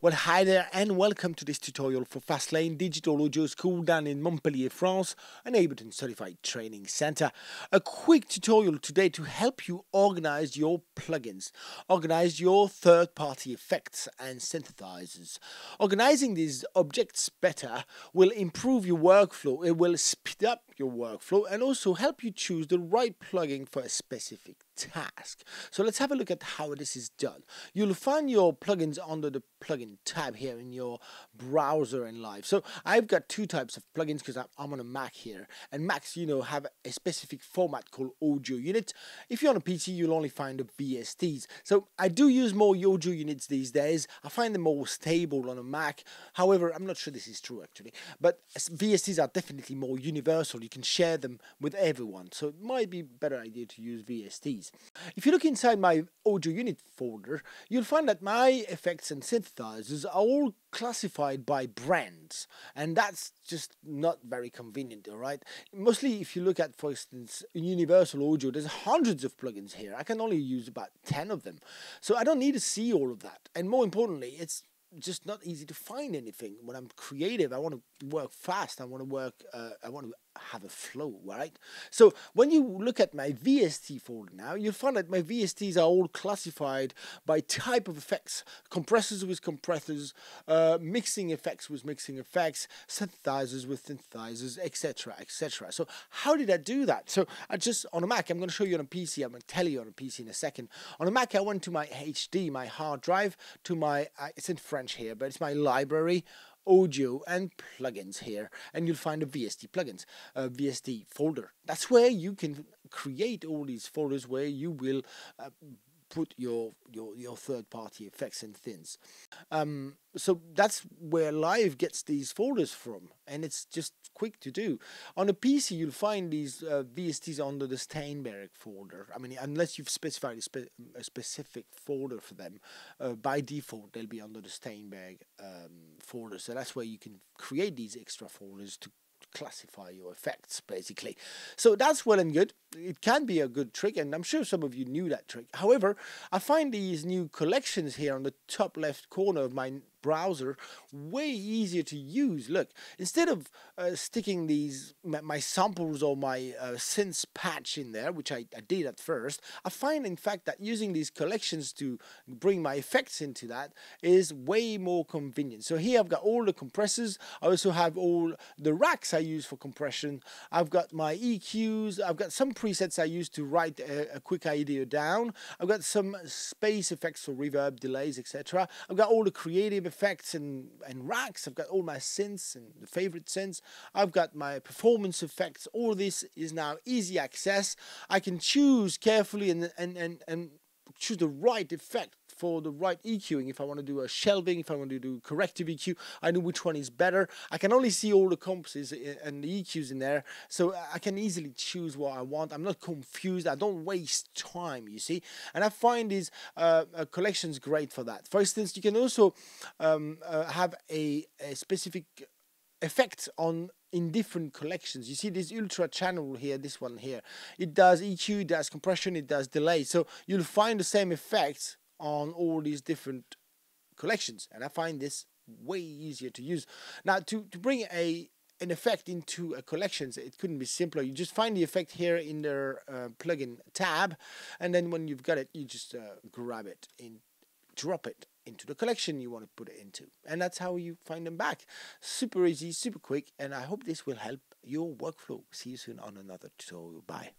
Well, hi there, and welcome to this tutorial for Fastlane Digital Audio School down in Montpellier, France, an Ableton Certified Training Center. A quick tutorial today to help you organize your plugins, organize your third party effects and synthesizers. Organizing these objects better will improve your workflow, it will speed up your workflow, and also help you choose the right plugin for a specific task. So let's have a look at how this is done. You'll find your plugins under the plugin tab here in your browser and live. So I've got two types of plugins because I'm on a Mac here and Macs you know have a specific format called audio unit. If you're on a PC you'll only find the VSTs. So I do use more audio units these days. I find them more stable on a Mac. However I'm not sure this is true actually but VSTs are definitely more universal. You can share them with everyone. So it might be a better idea to use VSTs. If you look inside my audio unit folder you'll find that my effects and synthesizers are all classified by brands. And that's just not very convenient all right? Mostly if you look at for instance universal audio there's hundreds of plugins here. I can only use about 10 of them. So i don't need to see all of that. And more importantly it's just not easy to find anything. When i'm creative i want to work fast. I want to work uh, i want to have a flow, right? So when you look at my VST folder now, you'll find that my VSTs are all classified by type of effects, compressors with compressors, uh, mixing effects with mixing effects, synthesizers with synthesizers, etc., etc. So how did I do that? So I just, on a Mac, I'm going to show you on a PC, I'm going to tell you on a PC in a second. On a Mac, I went to my HD, my hard drive, to my, uh, it's in French here, but it's my library, audio and plugins here and you'll find a VST plugins, a VST folder. That's where you can create all these folders where you will uh, put your your your third party effects and things. Um, so that's where Live gets these folders from, and it's just quick to do. On a PC, you'll find these uh, VSTs under the Steinberg folder. I mean, unless you've specified a, spe a specific folder for them, uh, by default they'll be under the Steinberg um, folder. So that's where you can create these extra folders to classify your effects basically. So that's well and good. It can be a good trick and I'm sure some of you knew that trick. However, I find these new collections here on the top left corner of my browser way easier to use. Look, instead of uh, sticking these my samples or my uh, synths patch in there, which I, I did at first, I find in fact that using these collections to bring my effects into that is way more convenient. So here I've got all the compressors. I also have all the racks I use for compression. I've got my EQs. I've got some presets I use to write a, a quick idea down. I've got some space effects for reverb, delays, etc. I've got all the creative effects and, and racks. I've got all my synths and the favorite synths. I've got my performance effects. All this is now easy access. I can choose carefully and, and, and, and choose the right effect for the right EQing. If I want to do a shelving, if I want to do corrective EQ, I know which one is better. I can only see all the comps and the EQs in there, so I can easily choose what I want. I'm not confused. I don't waste time, you see. And I find these uh, uh, collections great for that. For instance, you can also um, uh, have a, a specific effect on in different collections. You see this UltraChannel here, this one here. It does EQ, it does compression, it does delay. So you'll find the same effects on all these different collections. And I find this way easier to use. Now to, to bring a an effect into a collections it couldn't be simpler you just find the effect here in their uh, plugin tab and then when you've got it you just uh, grab it and drop it into the collection you want to put it into. And that's how you find them back. Super easy, super quick, and I hope this will help your workflow. See you soon on another tutorial. Bye.